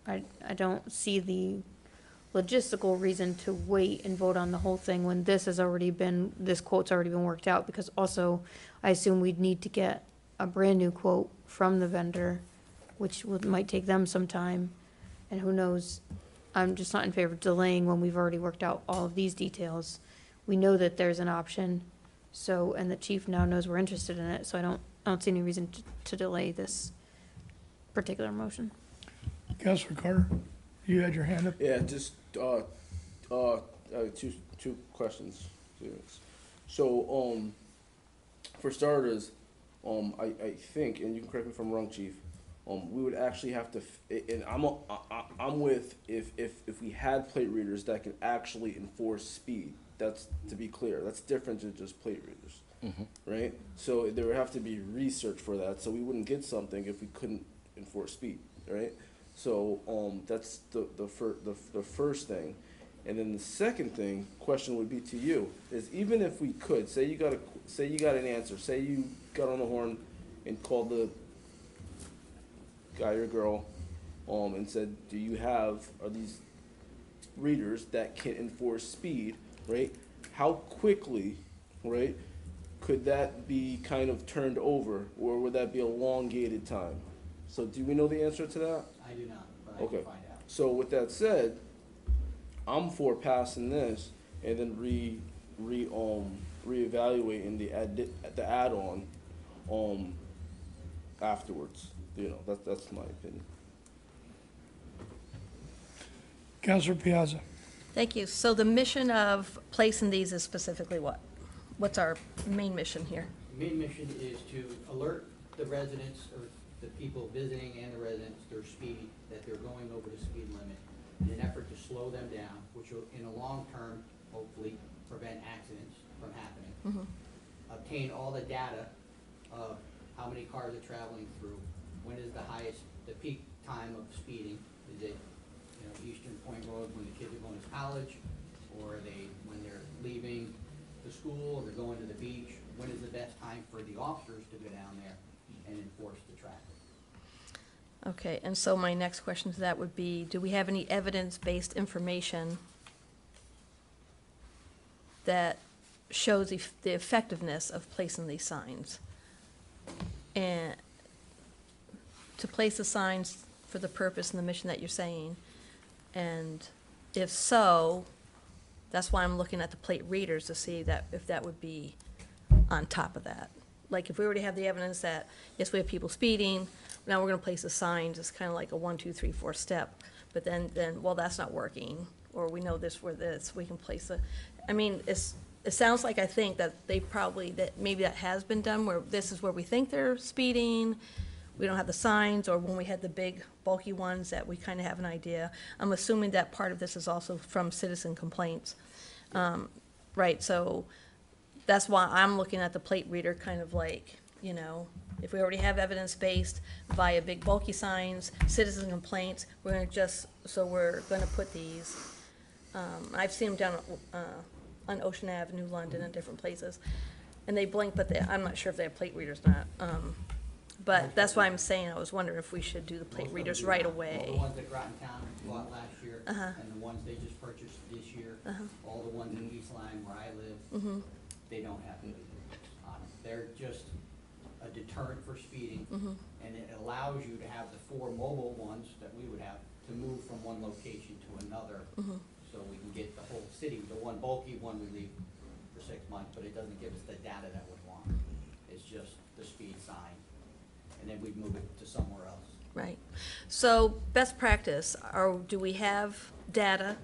I, I don't see the logistical reason to wait and vote on the whole thing when this has already been, this quote's already been worked out, because also, I assume we'd need to get a brand-new quote from the vendor, which would, might take them some time, and who knows, I'm just not in favor of delaying when we've already worked out all of these details. We know that there's an option, so, and the chief now knows we're interested in it, so I don't, I don't see any reason to, to delay this particular motion. Counselor Carter, you had your hand up. Yeah, just, uh, uh, uh, two, two questions. So, um, for starters, um, I, I think, and you can correct me if I'm wrong, chief, um, we would actually have to, f- and I'm, a- I, I- I'm with, if, if, if we had plate readers that can actually enforce speed, that's, to be clear, that's different than just plate readers. Right? So there would have to be research for that, so we wouldn't get something if we couldn't enforce speed, right? So, um, that's the, the fir- the, the first thing. And then the second thing, question would be to you, is even if we could, say you got a, say you got an answer, say you got on the horn and called the guy or girl, um, and said, do you have, are these readers that can enforce speed, right? How quickly, right, could that be kind of turned over, or would that be a elongated time? So do we know the answer to that? I do not, but I Okay. can find out. So with that said, I'm for passing this and then re, re, um, reevaluating the add, the add-on, um, afterwards. You know, that's, that's my opinion. Counselor Piazza. Thank you. So the mission of placing these is specifically what? What's our main mission here? The Main mission is to alert the residents or the people visiting and the residents, their speed, that they're going over the speed limit in an effort to slow them down, which will, in the long term, hopefully prevent accidents from happening. Mm-hmm. Obtain all the data of how many cars are traveling through, when is the highest, the peak time of speeding? Is it, you know, Eastern Point Road when the kids are going to college? Or are they, when they're leaving the school, or they're going to the beach? When is the best time for the officers to go down there and enforce the traffic? Okay, and so my next question to that would be, do we have any evidence-based information that shows eff- the effectiveness of placing these signs? And to place the signs for the purpose and the mission that you're saying? And if so, that's why I'm looking at the plate readers to see that, if that would be on top of that. Like, if we already have the evidence that, yes, we have people speeding, now we're gonna place the signs, it's kinda like a one, two, three, four step. But then, then, well, that's not working, or we know this, we're this, we can place a, I mean, it's, it sounds like I think that they probably, that maybe that has been done, where this is where we think they're speeding, we don't have the signs, or when we had the big bulky ones, that we kinda have an idea. I'm assuming that part of this is also from citizen complaints. Um, right, so, that's why I'm looking at the plate reader kind of like, you know, if we already have evidence-based via big bulky signs, citizen complaints, we're gonna just, so we're gonna put these, um, I've seen them down, uh, on Ocean Avenue, London, and different places. And they blink, but they, I'm not sure if they have plate readers or not. Um, But that's why I'm saying, I was wondering if we should do the plate Most of them readers do right not. All the away. ones that Groton Town bought last year, Uh-huh. and the ones they just purchased this year, all the ones in East Lyme where I live, Mm-hmm. they don't have plate readers on them. They're just a deterrent for speeding, Mm-hmm. and it allows you to have the four mobile ones that we would have to move from one location to another, Mm-hmm. so we can get the whole city. The one bulky one we leave for six months, but it doesn't give us the data that we want. It's just the speed sign, and then we'd move it to somewhere else. Right. So best practice, or do we have data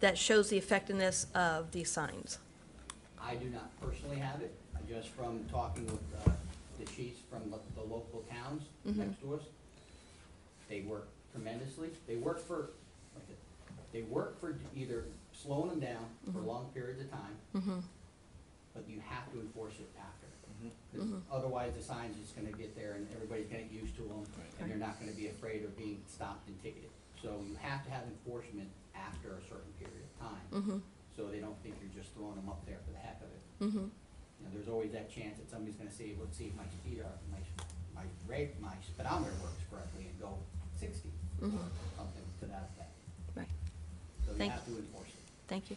that shows the effectiveness of these signs? I do not personally have it, I just from talking with, uh, the chiefs from the, the local towns mm-hmm. next to us. They work tremendously, they work for, like, they work for either slowing them down for mm-hmm. long periods of time, mm-hmm. but you have to enforce it after. 'Cause mm-hmm. Otherwise, the sign's just gonna get there and everybody's gonna get used to them, and they're not gonna be afraid of being stopped and ticketed. So you have to have enforcement after a certain period of time, mm-hmm. so they don't think you're just throwing them up there for the heck of it. Mm-hmm. You know, there's always that chance that somebody's gonna say, let's see if my speed, or my, my rate, my speedometer works correctly and go sixty, or something to that effect. Right. So you Thank have to enforce it. Thank you.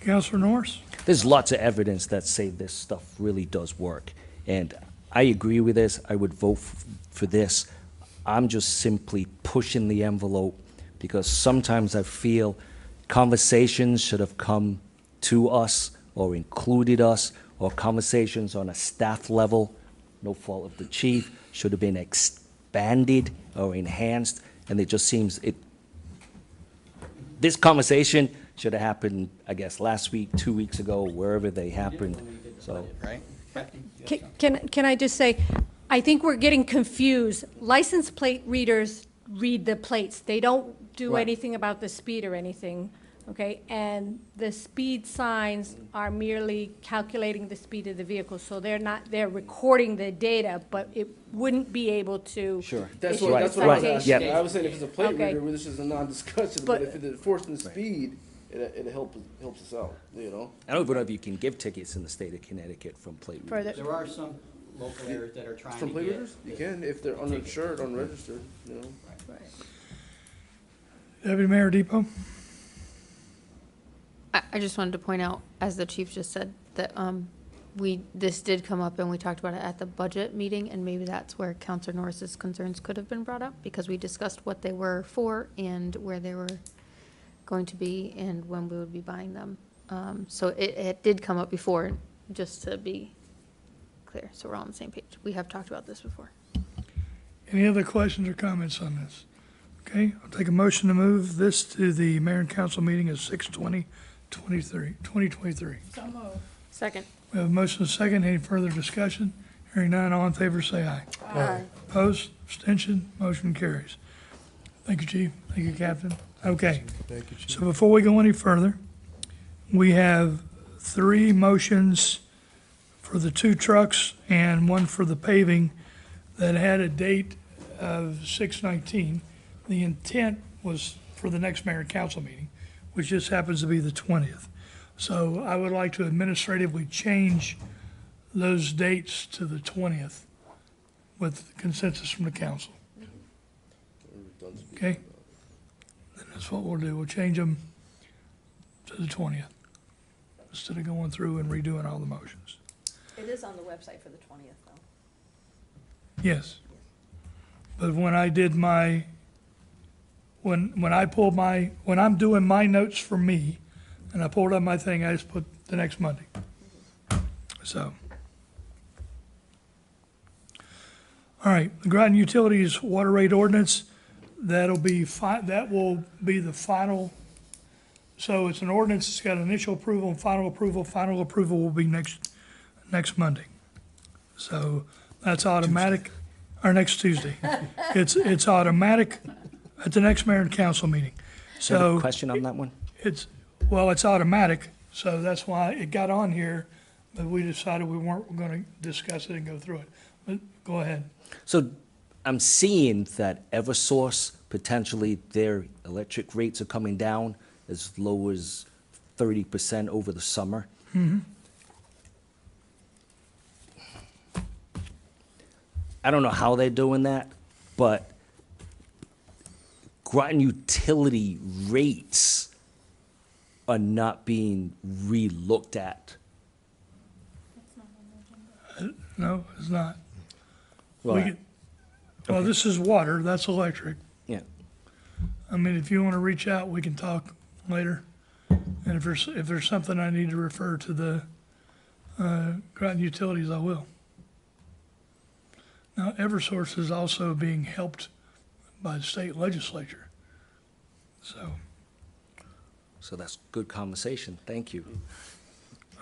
Counselor Norris? There's lots of evidence that say this stuff really does work. And I agree with this. I would vote f- for this. I'm just simply pushing the envelope because sometimes I feel conversations should have come to us or included us, or conversations on a staff level, no fault of the chief, should have been expanded or enhanced. And it just seems it, this conversation should have happened, I guess, last week, two weeks ago, wherever they happened. When we did the So, Right? Kathy, Can- Can, can I just say, I think we're getting confused. License plate readers read the plates. They don't do Right. anything about the speed or anything, okay? And the speed signs are merely calculating the speed of the vehicle, so they're not, they're recording the data, but it wouldn't be able to. sure. That's issue what, a that's what I was Right, asking. yeah. I was saying if it's a plate Okay. reader, well, this is a non-discussion, But- but if it's enforcing the speed, it, it helps, helps us out, you know? I don't even know if you can give tickets in the state of Connecticut from plate readers. the- There are some local areas that are trying to From get. plate readers, you the- can, if they're uninsured, unregistered, you know? Right. Deputy Mayor Depot? I, I just wanted to point out, as the chief just said, that, um, we, this did come up and we talked about it at the budget meeting, and maybe that's where Counselor Norris's concerns could have been brought up, because we discussed what they were for and where they were going to be and when we would be buying them. Um, so it, it did come up before, just to be clear, so we're all on the same page. We have talked about this before. Any other questions or comments on this? Okay, I'll take a motion to move this to the mayor and council meeting at six twenty, twenty-three, twenty twenty-three. Second. We have a motion and a second. Any further discussion? Hearing none, all in favor, say aye. Aye. Opposed, abstention, motion carries. Thank you, chief. Thank you, captain. Okay. Thank you, Chief. So before we go any further, we have three motions for the two trucks and one for the paving that had a date of six nineteen. The intent was for the next mayor and council meeting, which just happens to be the twentieth. So I would like to administratively change those dates to the twentieth with consensus from the council. Okay? That's what we'll do. We'll change them to the twentieth instead of going through and redoing all the motions. It is on the website for the twentieth, though. Yes. But when I did my, when, when I pulled my, when I'm doing my notes for me, and I pulled up my thing, I just put the next Monday. So. All right, the Groton Utilities Water Rate Ordinance, that'll be fi, that will be the final. So it's an ordinance, it's got initial approval and final approval. Final approval will be next, next Monday. So that's automatic, or next Tuesday. [laughs] It's, it's automatic at the next mayor and council meeting. Do you have a So question on that one? it's, well, it's automatic, so that's why it got on here, but we decided we weren't gonna discuss it and go through it. But go ahead. So I'm seeing that Eversource, potentially their electric rates are coming down as low as 30% over the summer. I don't know how they're doing that, but Groton utility rates are not being relooked at. No, it's not. Well, We well, this is water, that's electric. Yeah, I mean, if you want to reach out, we can talk later. And if there's, if there's something I need to refer to the, uh, Groton Utilities, I will. Now, Eversource is also being helped by the state legislature. So, so that's good conversation. Thank you.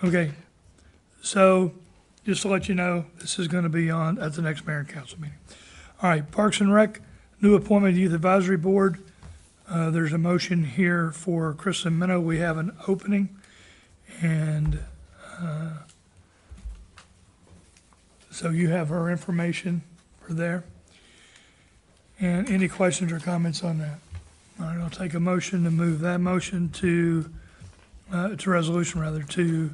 okay. So, just to let you know, this is going to be on, at the next mayor and council meeting. All right, Parks and Rec, new appointment Youth Advisory Board. Uh, there's a motion here for Kristen Minow. We have an opening. And, uh, so you have her information for there. And any questions or comments on that? All right, I'll take a motion to move that motion to, uh, a resolution rather, to,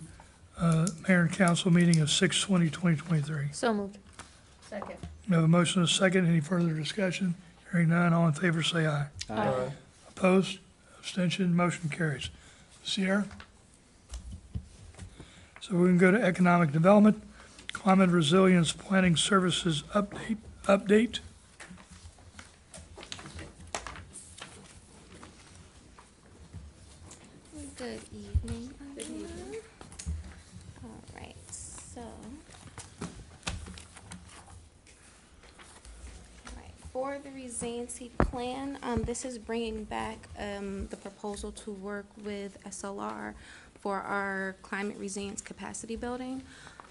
uh, mayor and council meeting of six twenty, twenty twenty-three. So moved. Second. We have a motion and a second. Any further discussion? Hearing none, all in favor say aye. Opposed? Abstention? Motion carries. Sierra? So we can go to Economic Development, Climate Resilience Planning Services update, update. Good evening, everyone. All right, so. All right, For the resiliency plan, um, this is bringing back, um, the proposal to work with SLR for our climate resilience capacity building.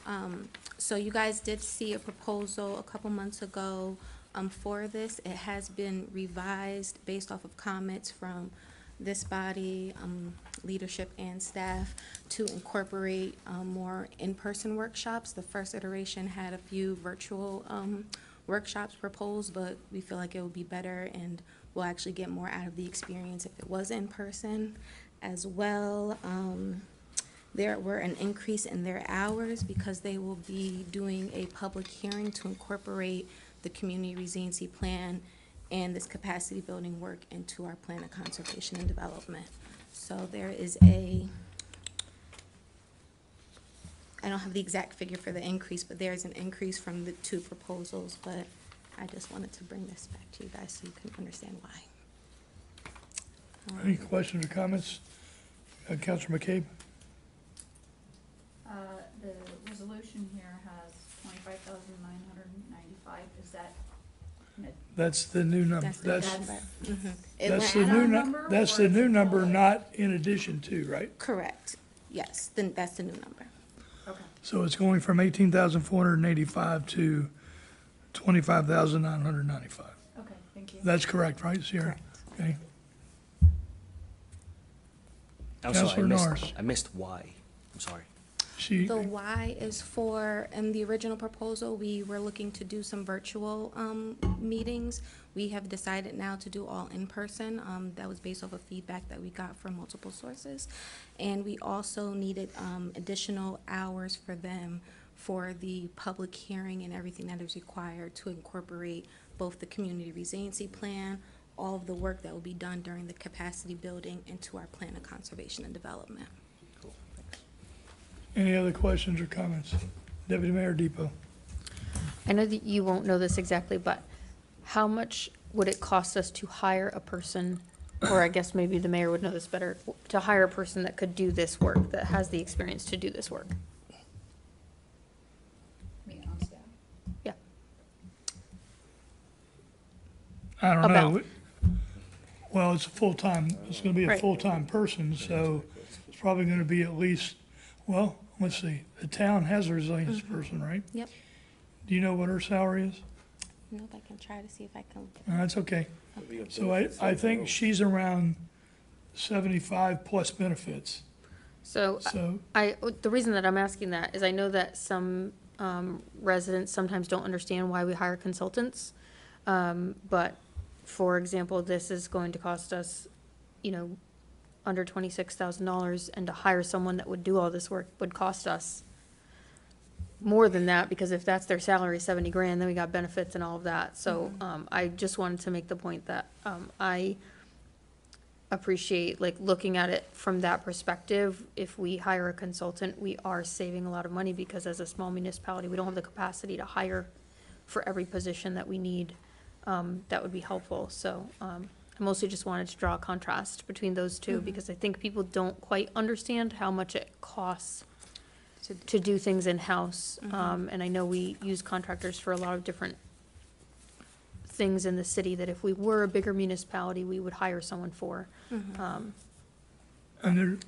Um, so you guys did see a proposal a couple months ago, um, for this. It has been revised based off of comments from this body, um, leadership and staff to incorporate, um, more in-person workshops. The first iteration had a few virtual, workshops proposed, but we feel like it would be better and we'll actually get more out of the experience if it was in person as well. Um, there were an increase in their hours because they will be doing a public hearing to incorporate the community resiliency plan and this capacity building work into our plan of conservation and development. So there is a, I don't have the exact figure for the increase, but there is an increase from the two proposals, but I just wanted to bring this back to you guys so you can understand why. Any questions or comments? Uh, Counselor McCabe? Uh, the resolution here has twenty-five thousand nine hundred and ninety-five, is that, That's the new number. That's the That's, number. Mhm. It that's the up- new, nu- number, that's or the new number, not in addition to, right? Correct, yes, then that's the new number. Okay, So it's going from eighteen thousand four hundred and eighty-five to twenty-five thousand nine hundred and ninety-five. okay, thank you. That's correct, right, Sierra? Okay. I'm sorry, I Counselor missed, Norris. I missed why. I'm sorry. She, The why is for, in the original proposal, we were looking to do some virtual um, meetings. We have decided now to do all in person. Um, That was based off of feedback that we got from multiple sources. And we also needed um, additional hours for them for the public hearing and everything that is required to incorporate both the community resiliency plan, all of the work that will be done during the capacity building into our plan of conservation and development. any other questions or comments? Deputy Mayor Depot? I know that you won't know this exactly, but how much would it cost us to hire a person, or I guess maybe the mayor would know this better, to hire a person that could do this work, that has the experience to do this work? Me on staff. Yeah. I don't About. know. Well, it's a full-time, it's gonna be a Right. full-time person, so it's probably gonna be at least, well, let's see, the town has a resilience mm-hmm. person, right? Yep. Do you know what her salary is? Nope, I can try to see if I can. Uh, That's okay. It'll be a So I, I think she's around seventy-five plus benefits, So so, I, the reason that I'm asking that is I know that some um, residents sometimes don't understand why we hire consultants. Um, But, for example, this is going to cost us, you know, under twenty-six thousand dollars, and to hire someone that would do all this work would cost us more than that, because if that's their salary, seventy grand, then we got benefits and all of that. So, um, I just wanted to make the point that, um, I appreciate, like, looking at it from that perspective. If we hire a consultant, we are saving a lot of money, because as a small municipality, we don't have the capacity to hire for every position that we need, um, that would be helpful. So, um, I mostly just wanted to draw a contrast between those two, because I think people don't quite understand how much it costs To- to do things in-house. Um, and I know we use contractors for a lot of different things in the city that if we were a bigger municipality, we would hire someone for. Um, And there,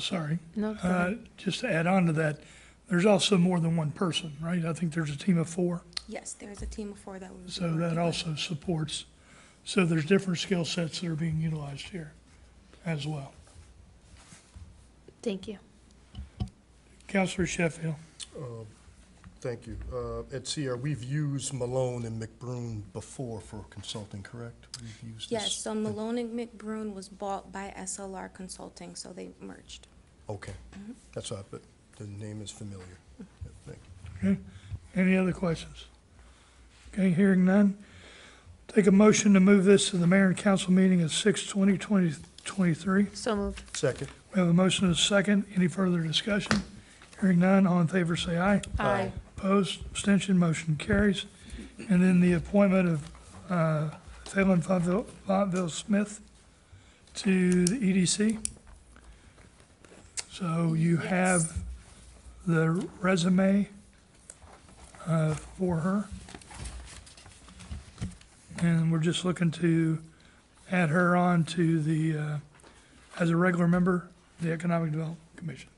sorry, no, go uh, just to add on to that, there's also more than one person, right? I think there's a team of four, Yes, there's a team of four that will be so that working with. also supports, so there's different skill sets that are being utilized here as well. Thank you. Counselor Sheffield, Thank you. Uh, At Sierra, we've used Milone and MacBroom before for consulting, correct? We've used this. Yes, so Milone and MacBroom was bought by SLR Consulting, so they merged. Okay, Mm-hmm. that's all, but the name is familiar. Yeah, Thank you. okay? Any other questions? Okay, hearing none. Take a motion to move this to the mayor and council meeting at six twenty twenty twenty-three. So moved. Second, We have a motion and a second. Any further discussion? Hearing none, all in favor say aye. Aye. Opposed, abstention, motion carries. And then the appointment of uh, Phelan Fonville Smith to the EDC. So you have the resume uh, for her. And we're just looking to add her on to the, uh, as a regular member, the Economic Development Commission.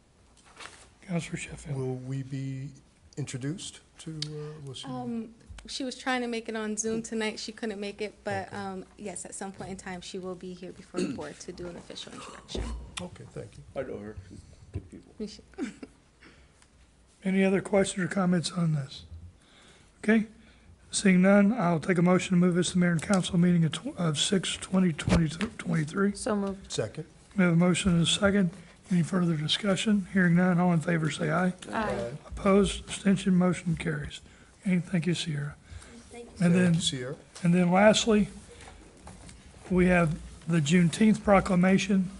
Counselor Sheffield. will we be introduced to, uh, was she? Um, she was trying to make it on Zoom tonight, she couldn't make it, but, um, yes, at some point in time, she will be here before the board to do an official introduction. Okay, thank you. I know her, she's good people. We should- [laughs] Any other questions or comments on this? Okay, seeing none, I'll take a motion to move this to the mayor and council meeting of tw- of six twenty twenty twenty-three. So moved. Second, We have a motion and a second. Any further discussion? Hearing none, all in favor say aye. Aye. Opposed, abstention, motion carries. Okay, thank you, Sierra. And then, Sierra, and then lastly, we have the Juneteenth proclamation.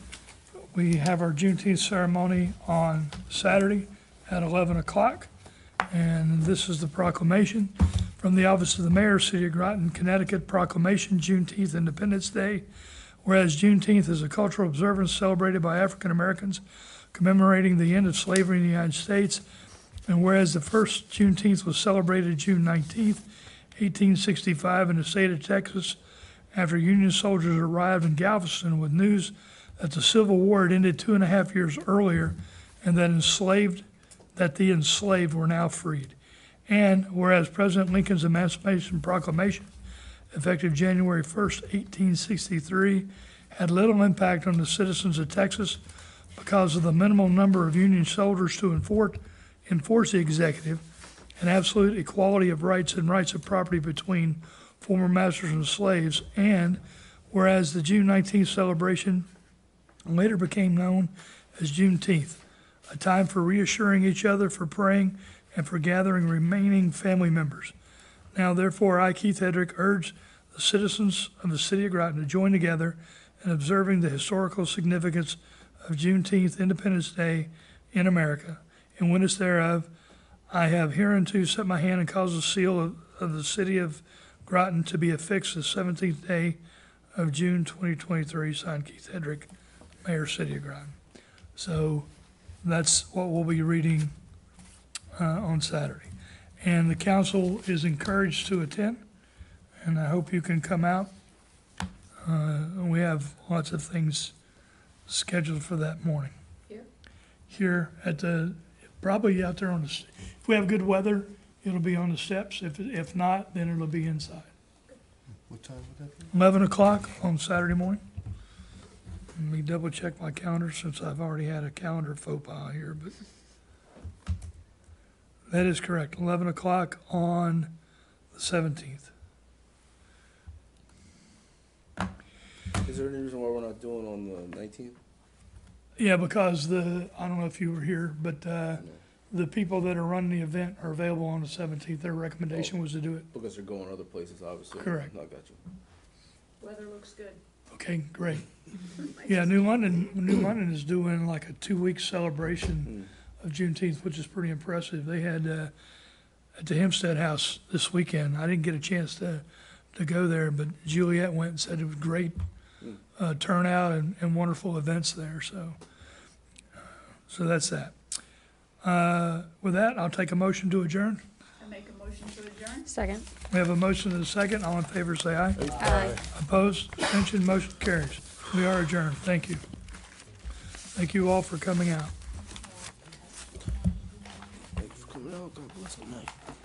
We have our Juneteenth ceremony on Saturday at 11 o'clock. And this is the proclamation from the Office of the Mayor, City of Groton, Connecticut proclamation Juneteenth Independence Day. Whereas Juneteenth is a cultural observance celebrated by African Americans commemorating the end of slavery in the United States. And whereas the first Juneteenth was celebrated June 19th, 1865 in the state of Texas after Union soldiers arrived in Galveston with news that the Civil War had ended two and a half years earlier and that enslaved, that the enslaved were now freed. And whereas President Lincoln's Emancipation Proclamation, effective January 1st, 1863, had little impact on the citizens of Texas because of the minimal number of Union soldiers to enforce, enforce the executive and absolute equality of rights and rights of property between former masters and slaves, and whereas the June 19th celebration later became known as Juneteenth, a time for reassuring each other, for praying, and for gathering remaining family members. Now therefore, I, Keith Hedrick, urge the citizens of the city of Groton to join together in observing the historical significance of Juneteenth Independence Day in America. In witness thereof, I have hereunto set my hand and caused the seal of, of the city of Groton to be affixed the seventeenth day of June twenty twenty-three, signed Keith Hedrick, Mayor, City of Groton. So that's what we'll be reading, uh, on Saturday. And the council is encouraged to attend, and I hope you can come out. Uh, we have lots of things scheduled for that morning. Here? Here at the, probably out there on the, s- if we have good weather, it'll be on the steps. If, if not, then it'll be inside. what time would that be? Eleven o'clock on Saturday morning. Let me double check my calendar since I've already had a calendar faux pas here, but that is correct, eleven o'clock on the seventeenth. Is there any reason why we're not doing on the nineteenth? Yeah, because the, I don't know if you were here, but, uh, the people that are running the event are available on the seventeenth. Their recommendation was to do it. Because they're going other places, obviously. Correct. I got you. Weather looks good. Okay, great. [laughs] Yeah, New London, New London is doing like a two-week celebration of Juneteenth, which is pretty impressive. They had, uh, at the Hempsted House this weekend, I didn't get a chance to, to go there, but Juliet went and said it was great, uh, turnout and, and wonderful events there, so. So that's that. Uh, with that, I'll take a motion to adjourn. I make a motion to adjourn? Second. We have a motion and a second. All in favor, say aye. Aye. Opposed, abstention, motion carries. We are adjourned. Thank you. Thank you all for coming out. Thank you for coming out. God bless. Good night.